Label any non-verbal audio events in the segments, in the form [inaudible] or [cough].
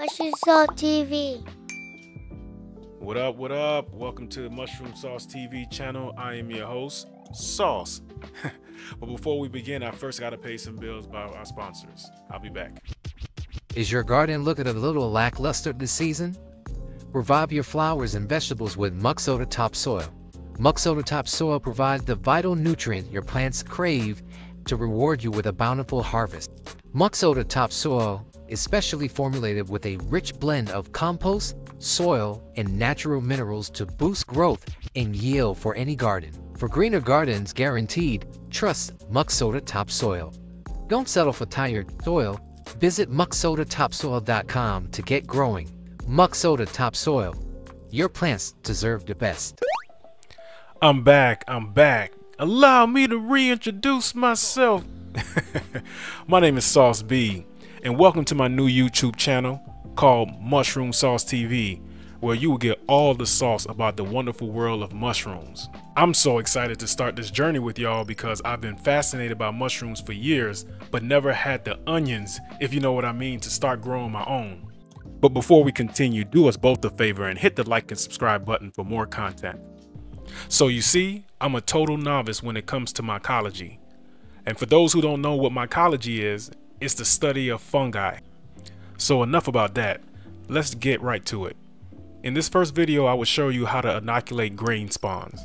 Mushroom Sauce TV. What up, what up? Welcome to the Mushroom Sauce TV channel. I am your host, Sauce. [laughs] but before we begin, I first got to pay some bills by our sponsors. I'll be back. Is your garden looking a little lackluster this season? Revive your flowers and vegetables with Muck Soda Topsoil. Muck Soda Topsoil provides the vital nutrient your plants crave to reward you with a bountiful harvest. Muck Soda Topsoil is specially formulated with a rich blend of compost, soil, and natural minerals to boost growth and yield for any garden. For greener gardens guaranteed, trust Muck Soda Topsoil. Don't settle for tired soil. Visit mucksodatopsoil.com to get growing. Muck Soda Topsoil. Your plants deserve the best. I'm back. I'm back. Allow me to reintroduce myself. [laughs] my name is Sauce B, and welcome to my new YouTube channel called Mushroom Sauce TV, where you will get all the sauce about the wonderful world of mushrooms. I'm so excited to start this journey with y'all because I've been fascinated by mushrooms for years, but never had the onions, if you know what I mean, to start growing my own. But before we continue, do us both a favor and hit the like and subscribe button for more content. So you see, I'm a total novice when it comes to mycology. And for those who don't know what mycology is, it's the study of fungi. So enough about that, let's get right to it. In this first video, I will show you how to inoculate grain spawns.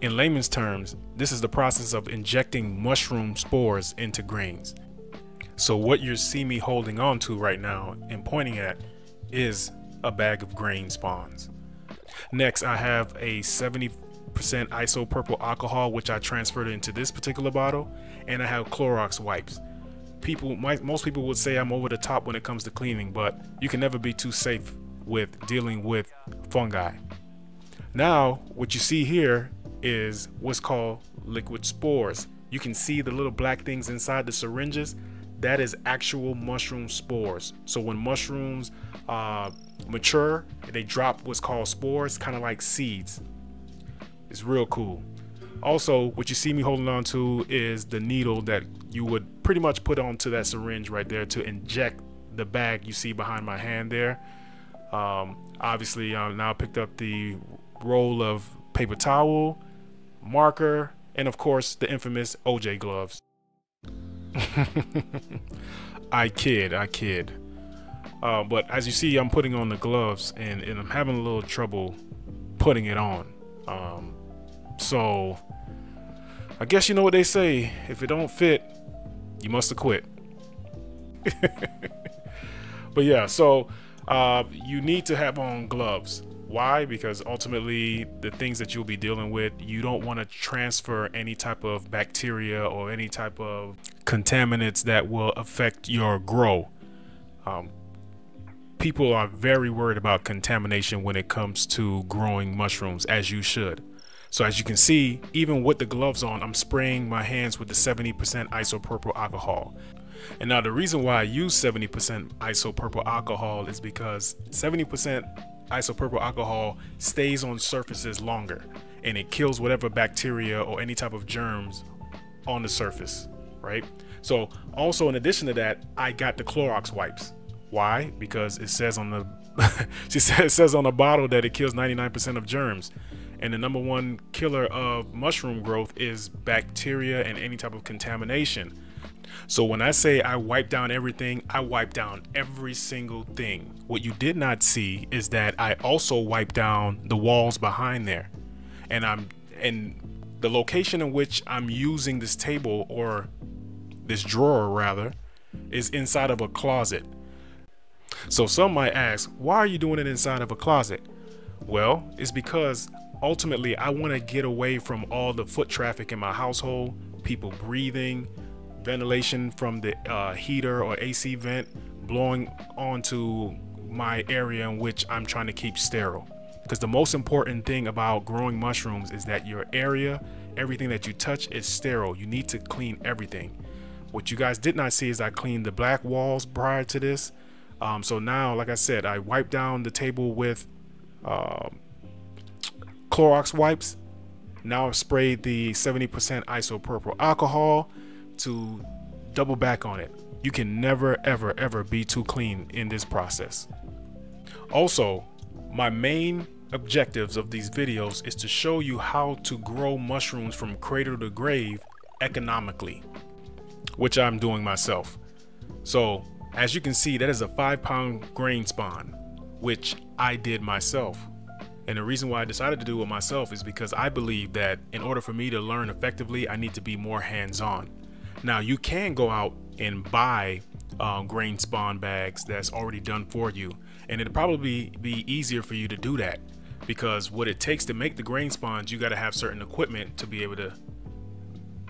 In layman's terms, this is the process of injecting mushroom spores into grains. So what you see me holding on to right now and pointing at is a bag of grain spawns. Next, I have a 70 percent isopropyl alcohol, which I transferred into this particular bottle, and I have Clorox wipes. People, most people would say I'm over the top when it comes to cleaning, but you can never be too safe with dealing with fungi. Now, what you see here is what's called liquid spores. You can see the little black things inside the syringes. That is actual mushroom spores. So when mushrooms uh, mature, they drop what's called spores, kind of like seeds. It's real cool. Also, what you see me holding on to is the needle that you would pretty much put onto that syringe right there to inject the bag you see behind my hand there. Um, obviously, I now picked up the roll of paper towel, marker, and of course the infamous OJ gloves. [laughs] I kid, I kid. Uh, but as you see, I'm putting on the gloves and, and I'm having a little trouble putting it on. Um, so I guess you know what they say. If it don't fit, you must have quit. [laughs] but yeah, so uh, you need to have on gloves. Why? Because ultimately, the things that you'll be dealing with, you don't want to transfer any type of bacteria or any type of contaminants that will affect your grow. Um, people are very worried about contamination when it comes to growing mushrooms, as you should. So as you can see, even with the gloves on, I'm spraying my hands with the 70% isopropyl alcohol. And now the reason why I use 70% isopropyl alcohol is because 70% isopropyl alcohol stays on surfaces longer and it kills whatever bacteria or any type of germs on the surface, right? So also in addition to that, I got the Clorox wipes. Why? Because it says on the [laughs] she says, it says on the bottle that it kills 99% of germs. And the number one killer of mushroom growth is bacteria and any type of contamination. So when I say I wipe down everything, I wipe down every single thing. What you did not see is that I also wipe down the walls behind there. And I'm and the location in which I'm using this table or this drawer rather is inside of a closet. So some might ask, why are you doing it inside of a closet? Well, it's because ultimately I want to get away from all the foot traffic in my household, people breathing, ventilation from the uh, heater or AC vent blowing onto my area in which I'm trying to keep sterile. Because the most important thing about growing mushrooms is that your area, everything that you touch is sterile. You need to clean everything. What you guys did not see is I cleaned the black walls prior to this. Um, so now, like I said, I wiped down the table with um, Clorox wipes. Now I've sprayed the 70% isopropyl alcohol to double back on it. You can never, ever, ever be too clean in this process. Also, my main objectives of these videos is to show you how to grow mushrooms from cradle to grave economically, which I'm doing myself. So, as you can see, that is a five pound grain spawn, which I did myself. And the reason why I decided to do it myself is because I believe that in order for me to learn effectively, I need to be more hands on. Now, you can go out and buy um, grain spawn bags that's already done for you, and it'll probably be easier for you to do that because what it takes to make the grain spawns, you got to have certain equipment to be able to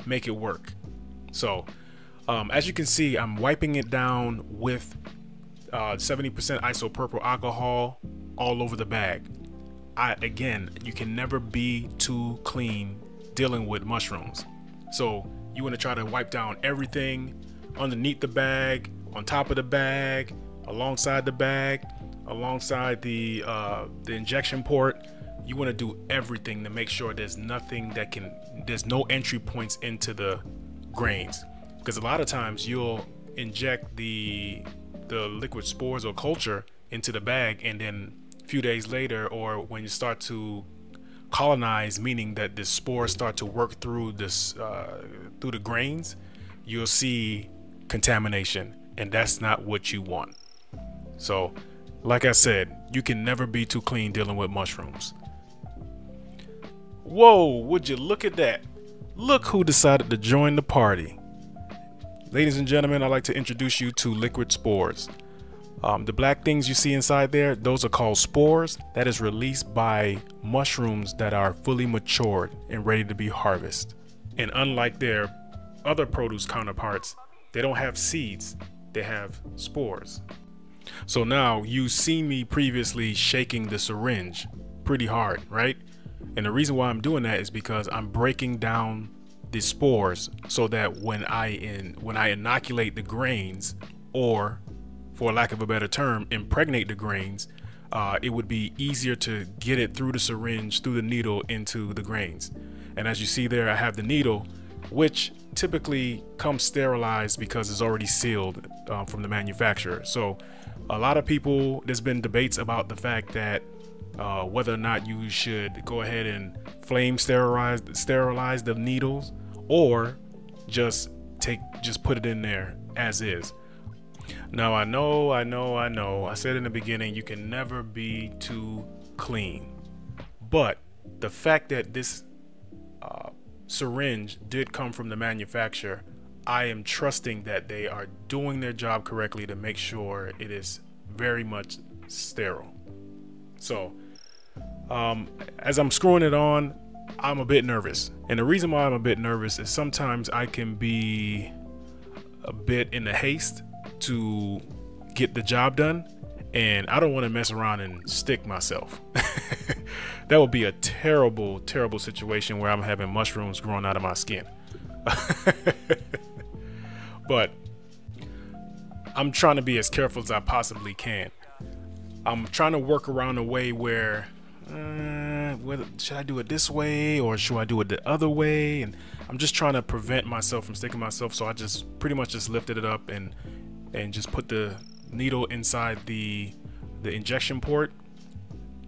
make it work. So, um, as you can see, I'm wiping it down with 70% uh, isopropyl alcohol all over the bag. I again, you can never be too clean dealing with mushrooms. So you want to try to wipe down everything underneath the bag, on top of the bag, alongside the bag, alongside the uh, the injection port. You want to do everything to make sure there's nothing that can there's no entry points into the grains because a lot of times you'll inject the the liquid spores or culture into the bag and then few days later or when you start to colonize meaning that the spores start to work through this uh, through the grains you'll see contamination and that's not what you want. So like I said you can never be too clean dealing with mushrooms. Whoa would you look at that? Look who decided to join the party. Ladies and gentlemen, I'd like to introduce you to liquid spores. Um, the black things you see inside there, those are called spores. That is released by mushrooms that are fully matured and ready to be harvested. And unlike their other produce counterparts, they don't have seeds, they have spores. So now you see me previously shaking the syringe pretty hard, right? And the reason why I'm doing that is because I'm breaking down the spores so that when I in when I inoculate the grains or for lack of a better term impregnate the grains uh, it would be easier to get it through the syringe through the needle into the grains. And as you see there I have the needle which typically comes sterilized because it's already sealed uh, from the manufacturer. So a lot of people there's been debates about the fact that uh, whether or not you should go ahead and flame sterilize sterilize the needles or just take just put it in there as is now i know i know i know. I said in the beginning you can never be too clean. But the fact that this uh, syringe did come from the manufacturer i am trusting that they are doing their job correctly to make sure it is very much sterile. So um, as i'm screwing it on I'm a bit nervous. And the reason why I'm a bit nervous is sometimes I can be a bit in a haste to get the job done. And I don't want to mess around and stick myself. [laughs] that would be a terrible, terrible situation where I'm having mushrooms growing out of my skin. [laughs] but I'm trying to be as careful as I possibly can. I'm trying to work around a way where uh, whether should I do it this way or should I do it the other way? And I'm just trying to prevent myself from sticking myself. So I just pretty much just lifted it up and and just put the needle inside the the injection port.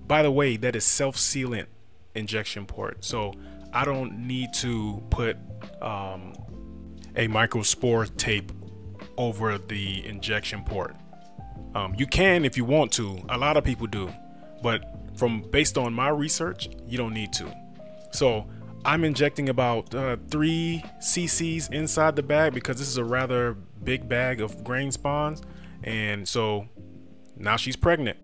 By the way, that is self-sealant injection port. So I don't need to put um, a micropore tape over the injection port. Um, you can if you want to. A lot of people do, but from based on my research, you don't need to. So I'm injecting about uh, three cc's inside the bag because this is a rather big bag of grain spawns, and so now she's pregnant.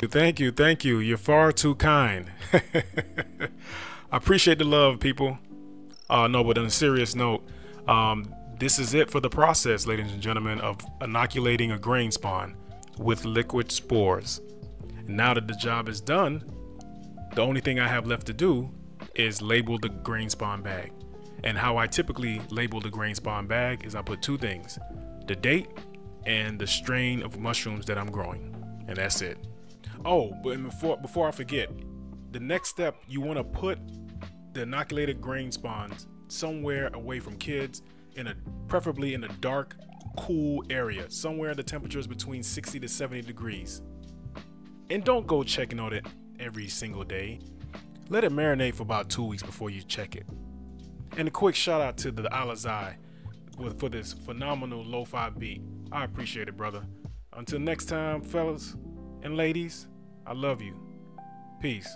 Thank you, thank you. You're far too kind. [laughs] I appreciate the love, people. Uh, no, but on a serious note, um, this is it for the process, ladies and gentlemen, of inoculating a grain spawn with liquid spores. Now that the job is done, the only thing I have left to do is label the grain spawn bag. And how I typically label the grain spawn bag is I put two things, the date and the strain of mushrooms that I'm growing. And that's it. Oh, but before before I forget, the next step you want to put the inoculated grain spawns somewhere away from kids in a preferably in a dark, cool area, somewhere the temperature is between 60 to 70 degrees. And don't go checking on it every single day. Let it marinate for about two weeks before you check it. And a quick shout out to the Eluzai for this phenomenal lo-fi beat. I appreciate it, brother. Until next time, fellas and ladies, I love you. Peace.